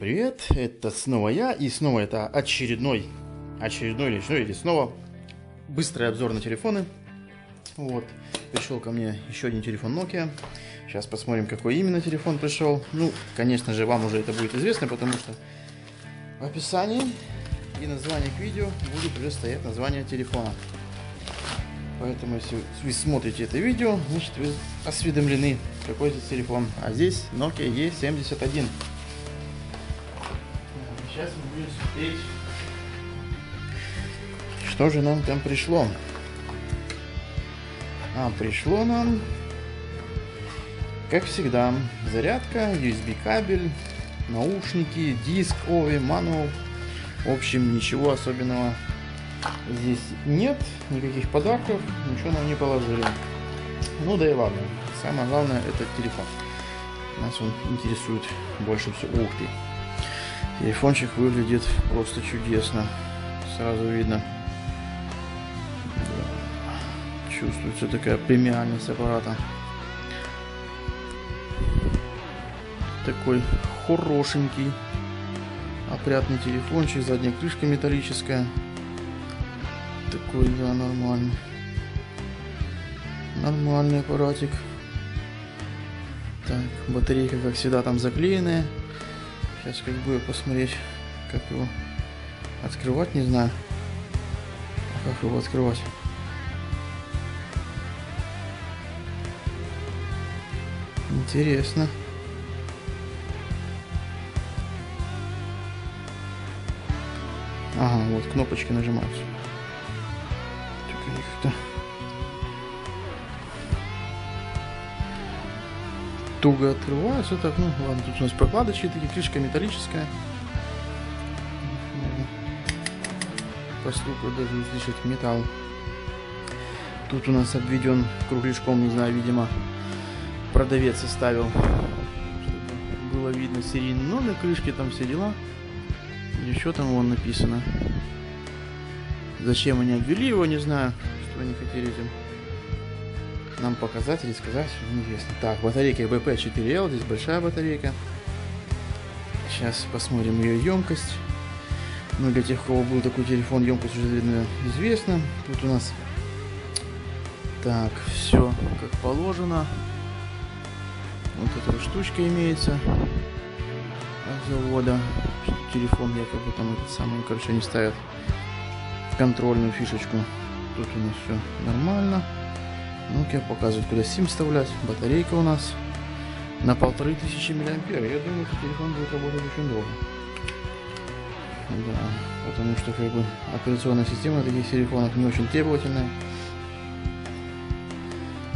привет! Это снова я, и снова это очередной, очередной ну, или снова быстрый обзор на телефоны. Вот, пришел ко мне еще один телефон Nokia. Сейчас посмотрим, какой именно телефон пришел. Ну, конечно же, вам уже это будет известно, потому что в описании и названии к видео будет уже стоять название телефона. Поэтому, если вы смотрите это видео, значит, вы осведомлены, какой это телефон. А здесь Nokia E71. Сейчас мы будем смотреть, что же нам там пришло. А, пришло нам, как всегда, зарядка, USB кабель, наушники, диск, OVI, мануал. В общем, ничего особенного здесь нет, никаких подарков, ничего нам не положили. Ну да и ладно. Самое главное это телефон. Нас он интересует больше всего. Ух ты. Телефончик выглядит просто чудесно. Сразу видно. Чувствуется такая премиальность аппарата. Такой хорошенький, опрятный телефончик, задняя крышка металлическая. Такой, да, нормальный. Нормальный аппаратик. Так, батарейка, как всегда, там заклеенная. Сейчас как бы посмотреть, как его открывать, не знаю. А как его открывать? Интересно. Ага, вот кнопочки нажимаются. Только они как-то туго открываются. Так, ну ладно, тут у нас прокладочки такие, крышка металлическая. Постукаю даже услышать металл. Тут у нас обведен кругляшком, не знаю, видимо, продавец оставил, чтобы было видно серийный номер крышки, там все дела. Что там вон написано. Зачем они обвели его, не знаю, что они хотели этим нам показать или сказать, неизвестно. Так, батарейка BP4L, здесь большая батарейка. Сейчас посмотрим ее емкость. Ну, для тех, у кого был такой телефон, емкость уже, видно, известна. Тут у нас так, все как положено. Вот эта штучка имеется от завода. Телефон якобы там этот самый, короче, они ставят контрольную фишечку. Тут у нас все нормально. Ну-ка, показывает, куда сим вставлять. Батарейка у нас на полторы тысячи миллиампер. Я думаю, что телефон будет работать очень долго. Да, потому что как бы операционная система на таких телефонах не очень требовательная.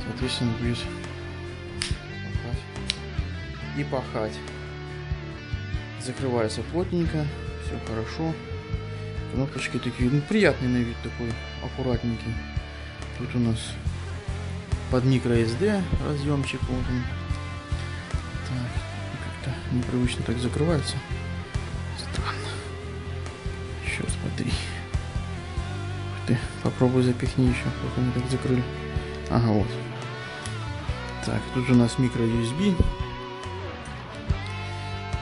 Соответственно, будет пахать и пахать. Закрывается плотненько, все хорошо. Кнопочки такие, ну приятный на вид такой, аккуратненький. Тут у нас под microSD разъемчик. Вот он. Так, как-то непривычно так закрывается. Странно. Еще смотри. Ух ты, попробуй запихни еще, как они так закрыли. Ага, вот. Так, тут у нас микро USB.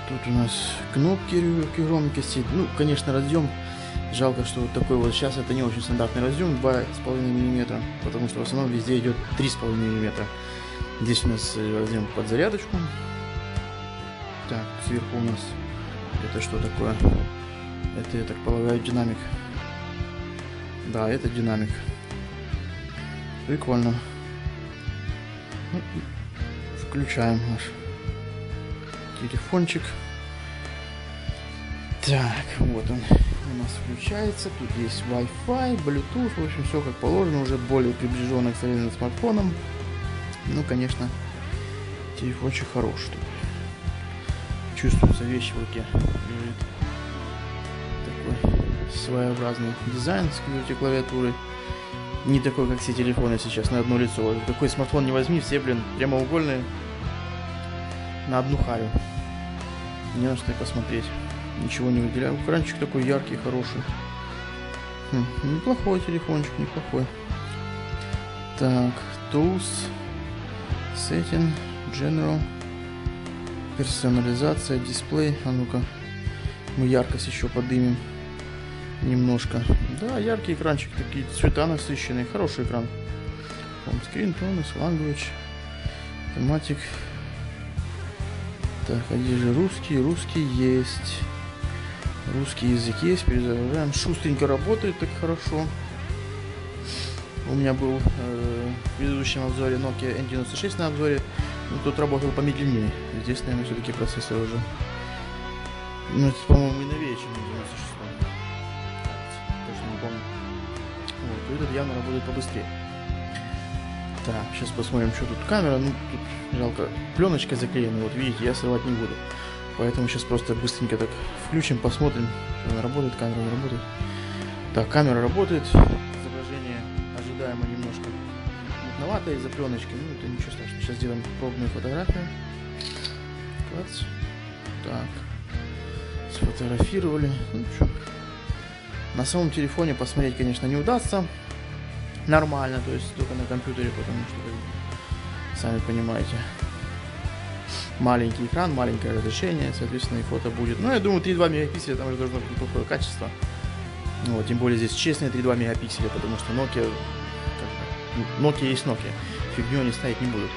Тут у нас кнопки громкости. Ну, конечно, разъем Жалко, что вот такой вот сейчас это не очень стандартный разъем 2,5 мм, потому что в основном везде идет 3,5 мм. Здесь у нас э, разъем под зарядочку. Так, сверху у нас это что такое? Это, я так полагаю, динамик. Да, это динамик. Прикольно. Ну, включаем наш телефончик. Так, вот он у нас включается. Тут есть Wi-Fi, Bluetooth, в общем, все как положено, уже более приближенно к современным смартфонам. Ну, конечно, телефончик хороший. Чувствуется вещь в руке. Лежит. Такой своеобразный дизайн с клавиатуры. Не такой, как все телефоны сейчас, на одно лицо. Какой смартфон не возьми, все, блин, прямоугольные на одну харю. Не на что посмотреть ничего не выделяю. Экранчик такой яркий, хороший. Хм, неплохой телефончик, неплохой. Так, Tools, Setting, General, персонализация, дисплей. А ну-ка, Мы яркость еще подымем немножко. Да, яркий экранчик, такие цвета насыщенные, хороший экран. Home тонус, language, тематик. Так, а где же русский? Русский есть. Русский язык есть, перезагружаем. Шустренько работает, так хорошо. У меня был э, в предыдущем обзоре Nokia N96 на обзоре. Но тут работал помедленнее. Здесь, наверное, все-таки процессор уже. Ну, это, по-моему, и новее, чем N96. Точно не помню. Вот, этот явно работает побыстрее. Так, сейчас посмотрим, что тут камера. Ну, тут жалко. Пленочкой заклеена, вот видите, я срывать не буду. Поэтому сейчас просто быстренько так включим, посмотрим, она работает, камера не работает. Так, камера работает, изображение ожидаемо немножко мутновато из-за пленочки, ну это ничего страшного. Сейчас сделаем пробную фотографию. Клац. Так, сфотографировали. Ну что, на самом телефоне посмотреть, конечно, не удастся нормально, то есть только на компьютере, потому что, сами понимаете, маленький экран, маленькое разрешение, соответственно, и фото будет. Ну, я думаю, 3,2 мегапикселя там уже должно быть неплохое качество. Ну, вот, тем более здесь честные 3,2 мегапикселя, потому что Nokia, Nokia есть Nokia, фигню они ставить не будут.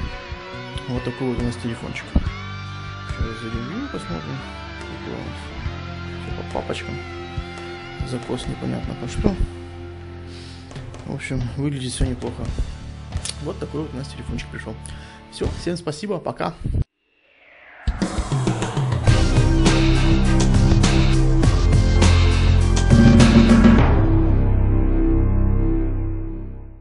Вот такой вот у нас телефончик. Сейчас зайдем в посмотрим. Все по папочкам. Закос непонятно по что. В общем, выглядит все неплохо. Вот такой вот у нас телефончик пришел. Все, всем спасибо, пока.